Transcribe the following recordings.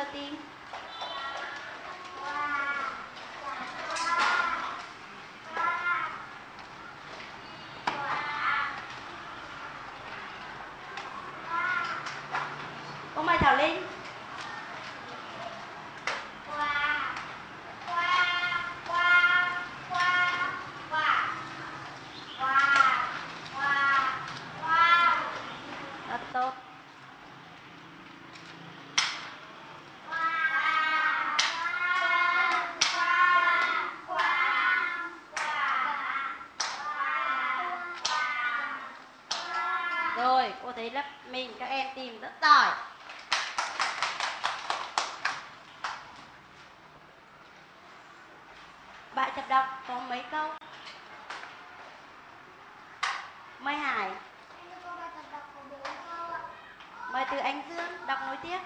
હતી đấy mình các em tìm rất giỏi. Bạn tập đọc có mấy câu? Mai hải. Mời từ anh dương đọc nối tiếp.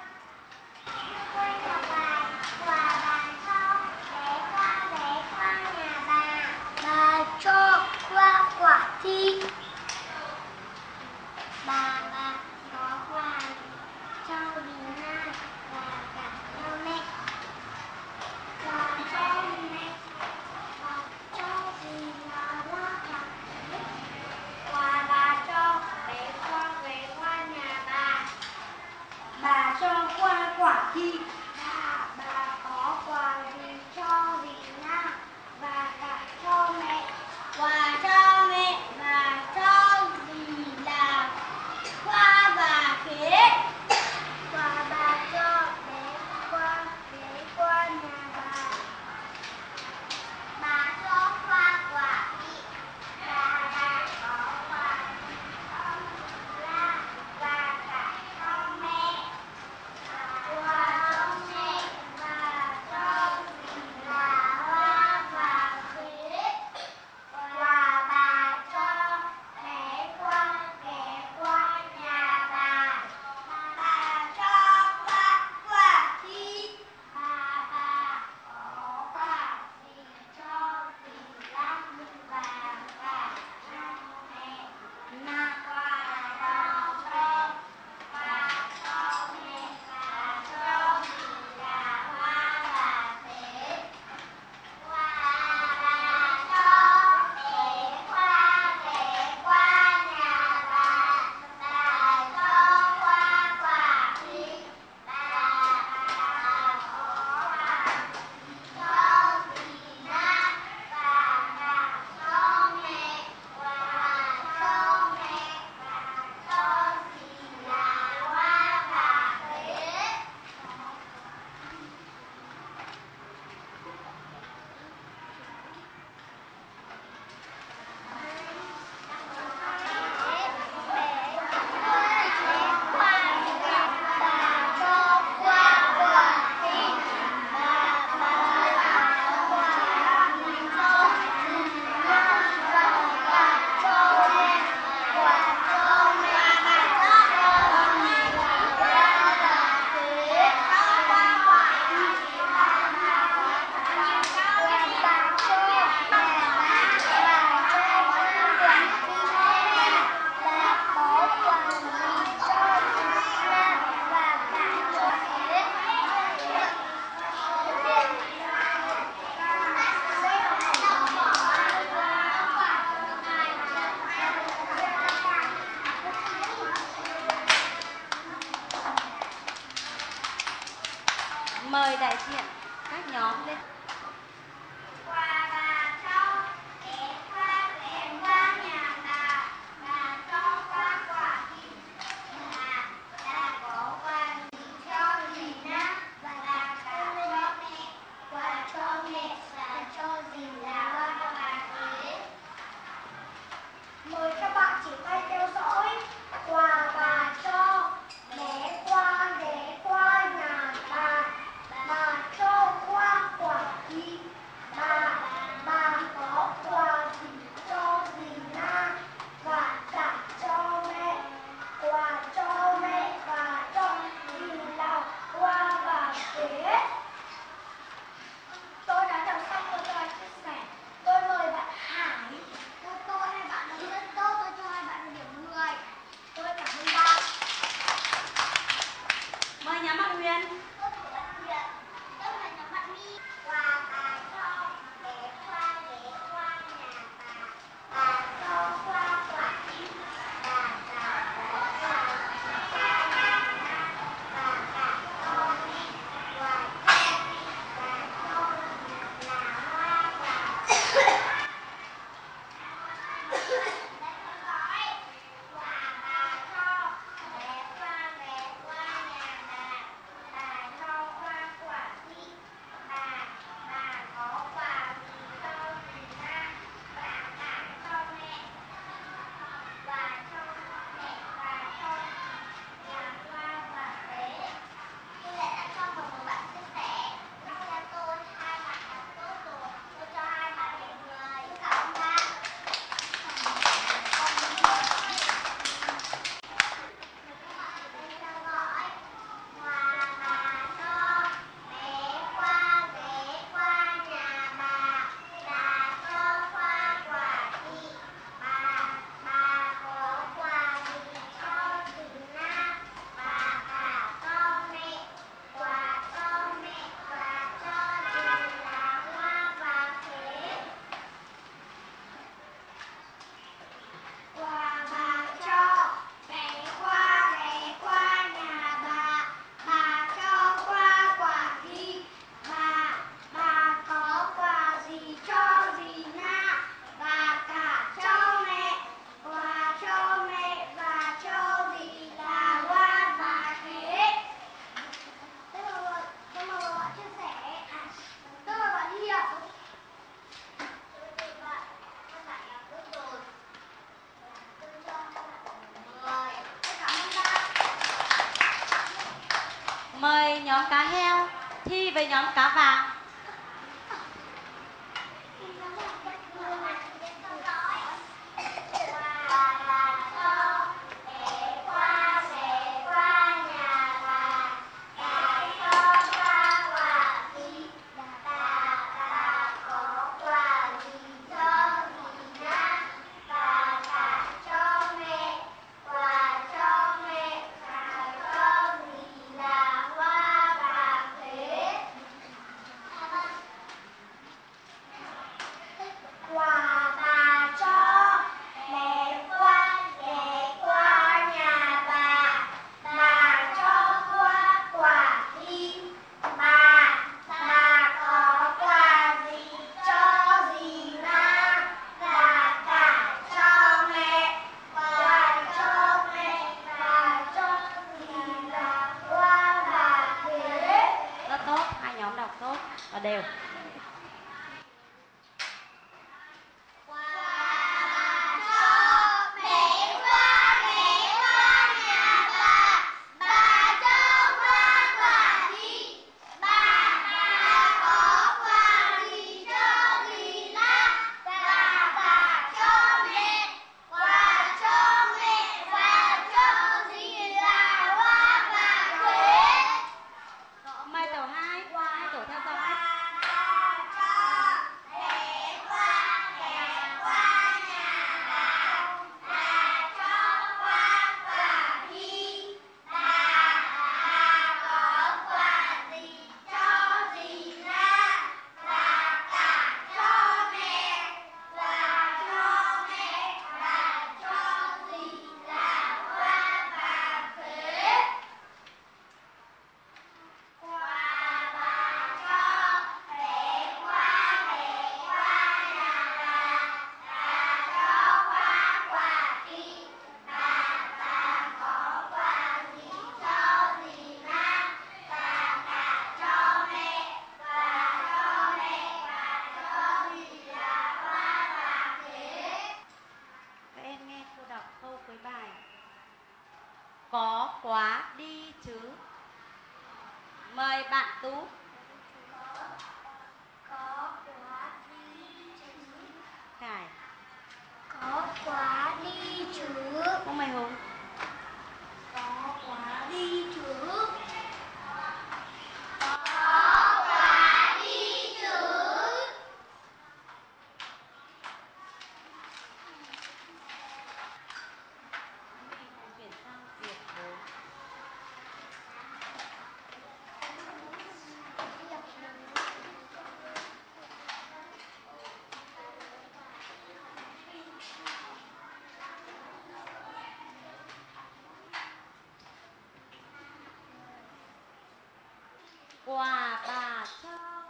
quà bà cho,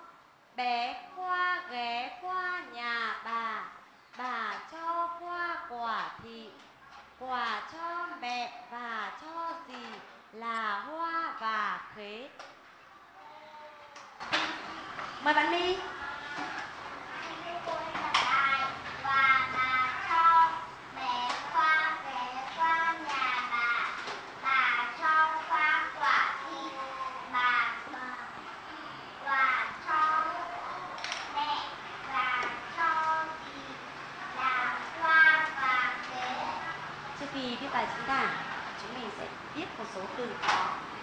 bé khoa ghé qua nhà bà. Bà cho khoa quả thị, quà cho mẹ và cho gì là hoa và khế. Mời bạn đi vì viết bài chúng ta chúng mình sẽ viết một số từ khó.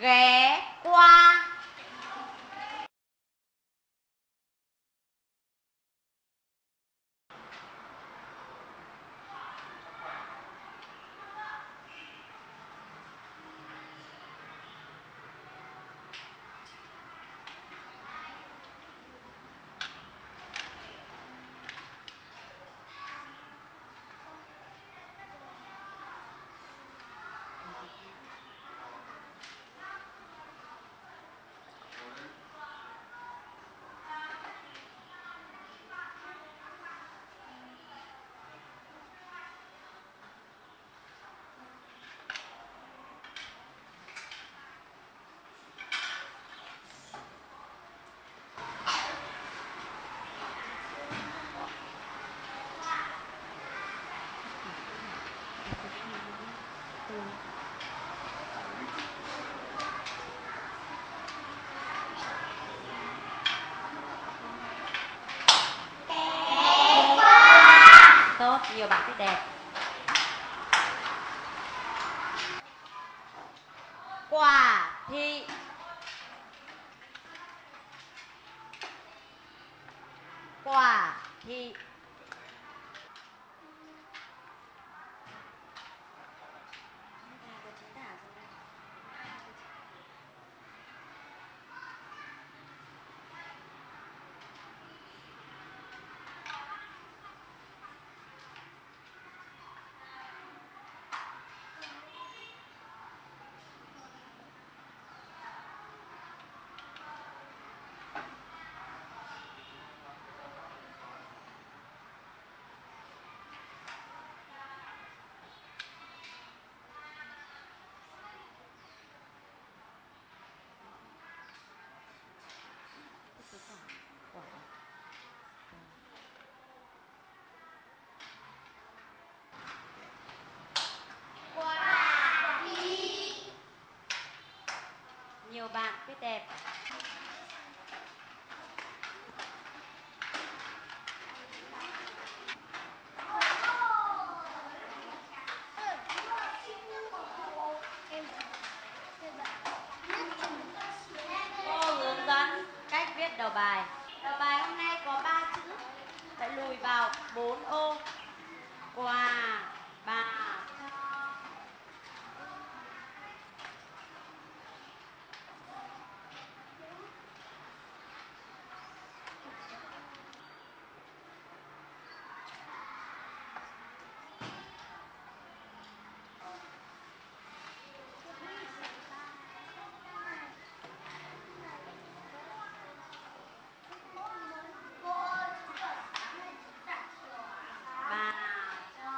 Ghé qua Grazie. Đẹp. Cô hướng dẫn cách viết đầu bài. Đầu bài hôm nay có ba chữ. Phải lùi vào bốn ô. Quà bà cho bà cho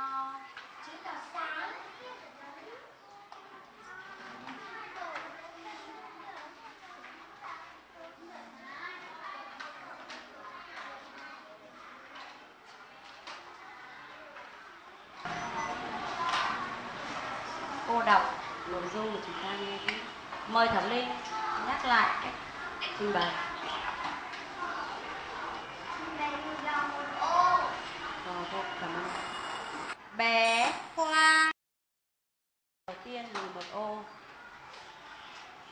cô đọc nội dung của chúng ta nghe tiếp mời thẩm linh nhắc lại cách trình bày. Rồi, cô cảm ơn bé khoa đầu tiên lùi một ô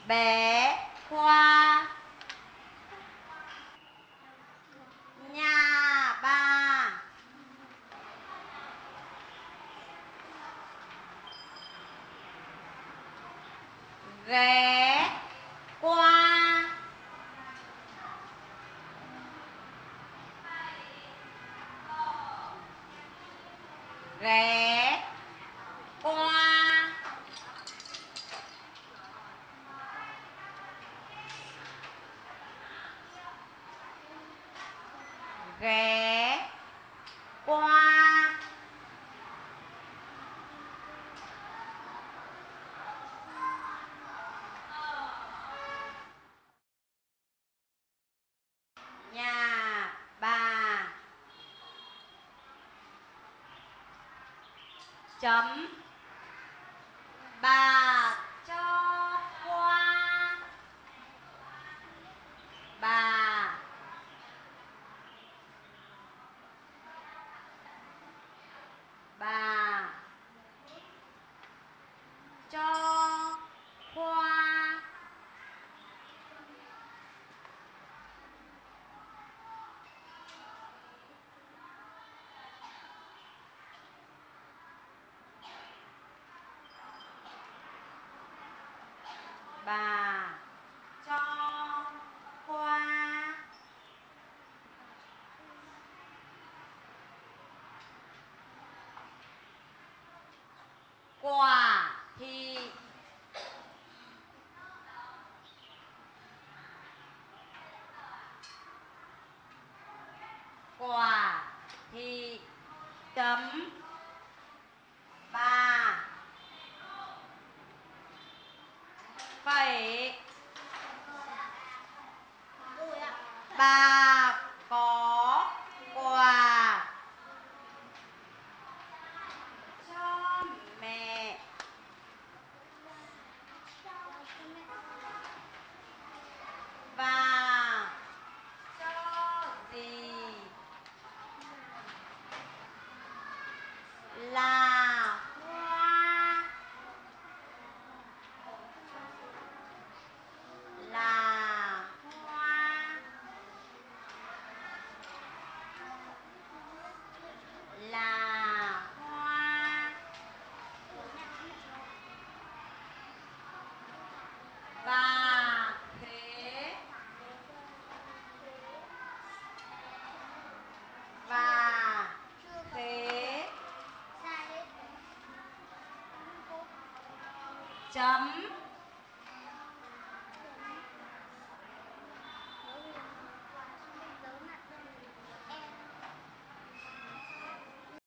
bé khoa nhà bà rè. Chấm thì chấm chấm